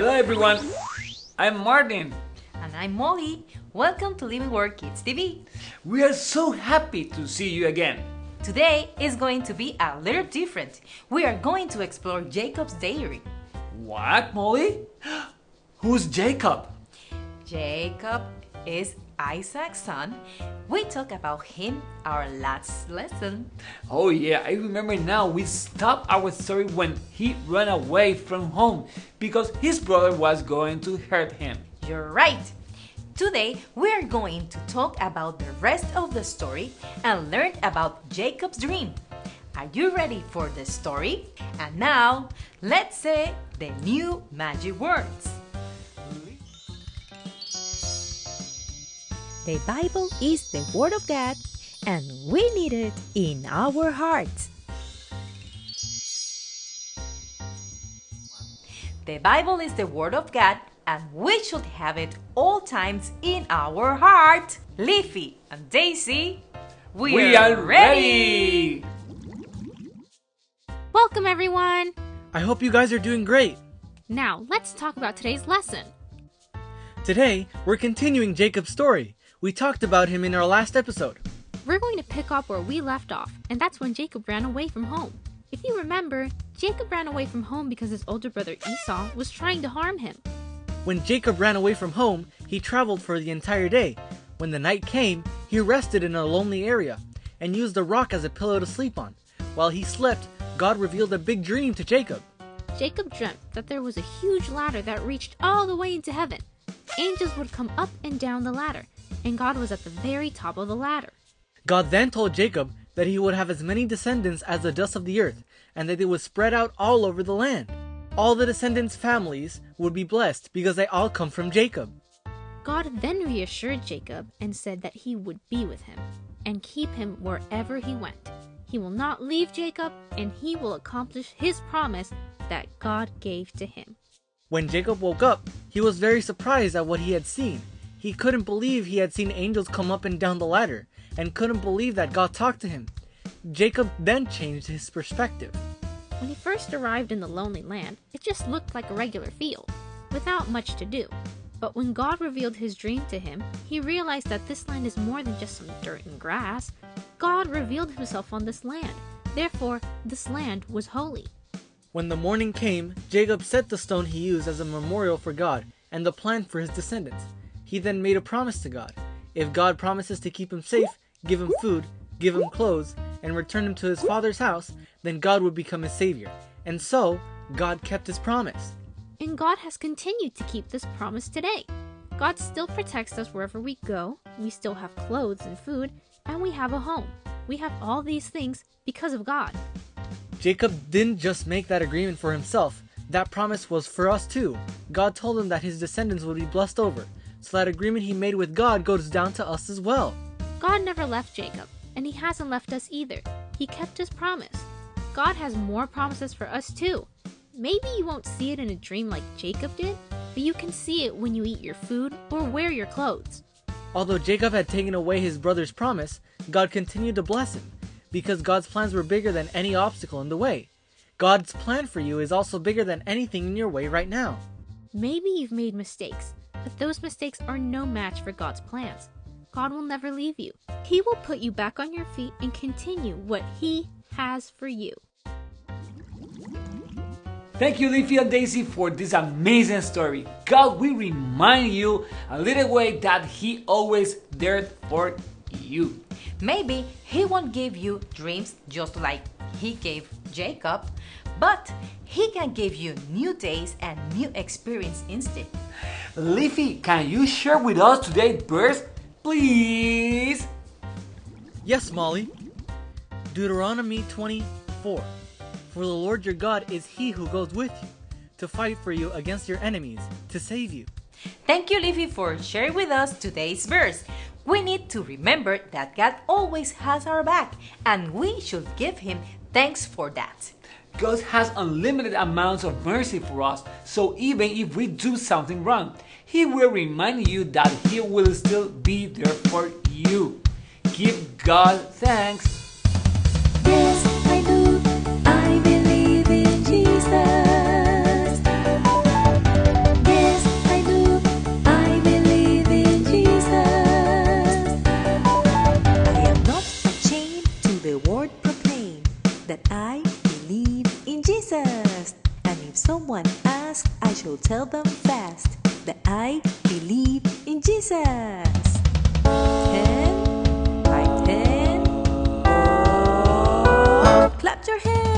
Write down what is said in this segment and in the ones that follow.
Hello everyone, I'm Martin. And I'm Molly. Welcome to Living Word Kids TV. We are so happy to see you again. Today is going to be a little different. We are going to explore Jacob's diary. What, Molly? Who's Jacob? Jacob is Isaac's son. We talked about him our last lesson. Oh yeah, I remember now we stopped our story when he ran away from home because his brother was going to hurt him. You're right. Today we are going to talk about the rest of the story and learn about Jacob's dream. Are you ready for the story? And now, let's say the new magic words. The Bible is the Word of God, and we need it in our hearts. The Bible is the Word of God, and we should have it all times in our heart. Leafy and Daisy, we, We are ready! Welcome, everyone! I hope you guys are doing great. Now, let's talk about today's lesson. Today, we're continuing Jacob's story. We talked about him in our last episode. We're going to pick up where we left off, and that's when Jacob ran away from home. If you remember, Jacob ran away from home because his older brother Esau was trying to harm him. When Jacob ran away from home, he traveled for the entire day. When the night came, he rested in a lonely area and used a rock as a pillow to sleep on. While he slept, God revealed a big dream to Jacob. Jacob dreamt that there was a huge ladder that reached all the way into heaven. Angels would come up and down the ladder, and God was at the very top of the ladder. God then told Jacob that he would have as many descendants as the dust of the earth, and that they would spread out all over the land. All the descendants' families would be blessed because they all come from Jacob. God then reassured Jacob and said that he would be with him and keep him wherever he went. He will not leave Jacob, and he will accomplish his promise that God gave to him. When Jacob woke up, he was very surprised at what he had seen. He couldn't believe he had seen angels come up and down the ladder, and couldn't believe that God talked to him. Jacob then changed his perspective. When he first arrived in the lonely land, it just looked like a regular field, without much to do. But when God revealed his dream to him, he realized that this land is more than just some dirt and grass. God revealed himself on this land. Therefore, this land was holy. When the morning came, Jacob set the stone he used as a memorial for God and the plan for his descendants. He then made a promise to God. If God promises to keep him safe, give him food, give him clothes, and return him to his father's house, then God would become his savior. And so, God kept his promise. And God has continued to keep this promise today. God still protects us wherever we go, we still have clothes and food, and we have a home. We have all these things because of God. Jacob didn't just make that agreement for himself, that promise was for us too. God told him that his descendants would be blessed over, so that agreement he made with God goes down to us as well. God never left Jacob, and he hasn't left us either. He kept his promise. God has more promises for us too. Maybe you won't see it in a dream like Jacob did, but you can see it when you eat your food or wear your clothes. Although Jacob had taken away his brother's promise, God continued to bless him, because God's plans were bigger than any obstacle in the way. God's plan for you is also bigger than anything in your way right now. Maybe you've made mistakes, but those mistakes are no match for God's plans. God will never leave you. He will put you back on your feet and continue what He has for you. Thank you, Leafy and Daisy, for this amazing story. God will remind you a little way that He always there for you. Maybe he won't give you dreams just like he gave Jacob, but he can give you new days and new experience instead. Leafy, can you share with us today's verse, please? Yes, Molly. Deuteronomy 24. For the Lord your God is he who goes with you to fight for you against your enemies, to save you. Thank you, Leafy, for sharing with us today's verse. We need to remember that God always has our back, and we should give Him thanks for that. God has unlimited amounts of mercy for us, so even if we do something wrong, He will remind you that He will still be there for you. Give God thanks. Them fast that I believe in Jesus. Right hand, oh, clap your hands.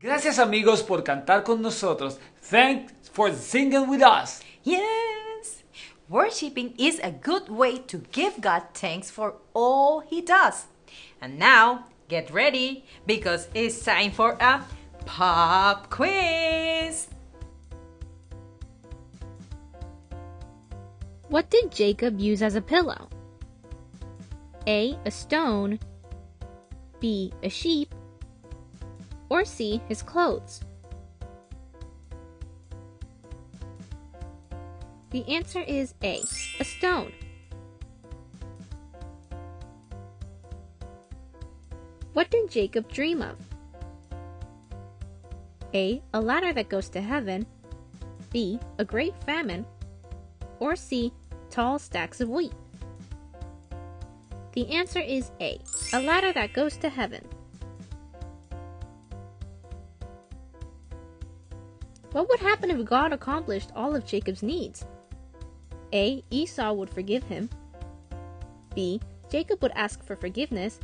Gracias amigos por cantar con nosotros. Thanks for singing with us. Yes! Worshipping is a good way to give God thanks for all He does. And now, get ready because it's time for a pop quiz! What did Jacob use as a pillow? A. A stone. B. A sheep. Or C. His clothes. The answer is A. A stone. What did Jacob dream of? A. A ladder that goes to heaven. B. A great famine. Or C. Tall stacks of wheat. The answer is A. A ladder that goes to heaven. What would happen if God accomplished all of Jacob's needs? A. Esau would forgive him. B. Jacob would ask for forgiveness.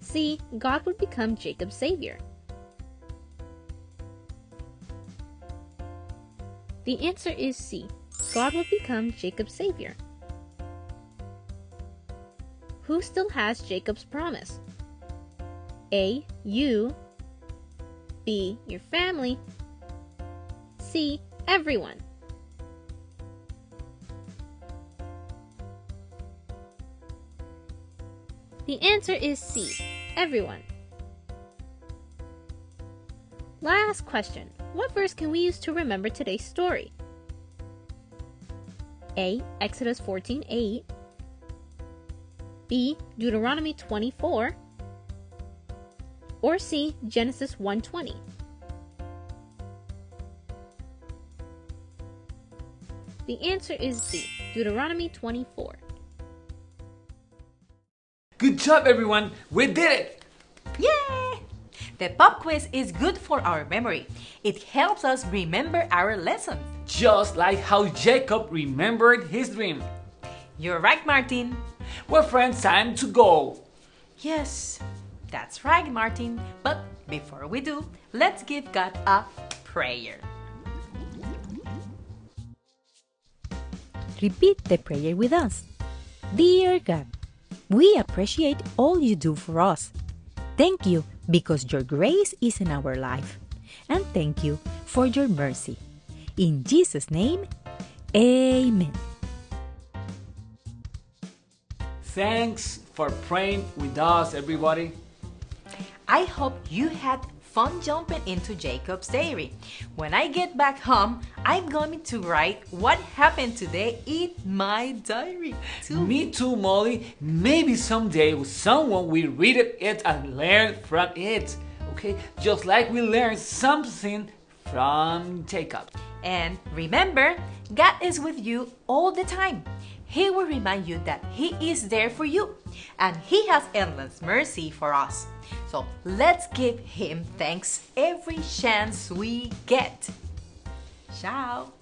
C. God would become Jacob's savior. The answer is C. God would become Jacob's savior. Who still has Jacob's promise? A. You. B. Your family. C. Everyone. The answer is C. Everyone. Last question. What verse can we use to remember today's story? A. Exodus 14 8. B. Deuteronomy 24. Or C. Genesis 1:20. The answer is B. Deuteronomy 24. Good job everyone. We did it. Yay! The pop quiz is good for our memory. It helps us remember our lessons. Just like how Jacob remembered his dream. You're right, Martin. Well friends, time to go. Yes, that's right, Martin. But before we do, let's give God a prayer. Repeat the prayer with us. Dear God, we appreciate all you do for us. Thank you because your grace is in our life. And thank you for your mercy. In Jesus' name, Amen. Thanks for praying with us everybody. I hope you had fun jumping into Jacob's diary. When I get back home, I'm going to write what happened today in my diary. too. Me too, Molly. Maybe someday someone will read it and learn from it. Okay, just like we learned something from Jacob. And remember, God is with you all the time. He will remind you that He is there for you and He has endless mercy for us. So let's give Him thanks every chance we get. Ciao.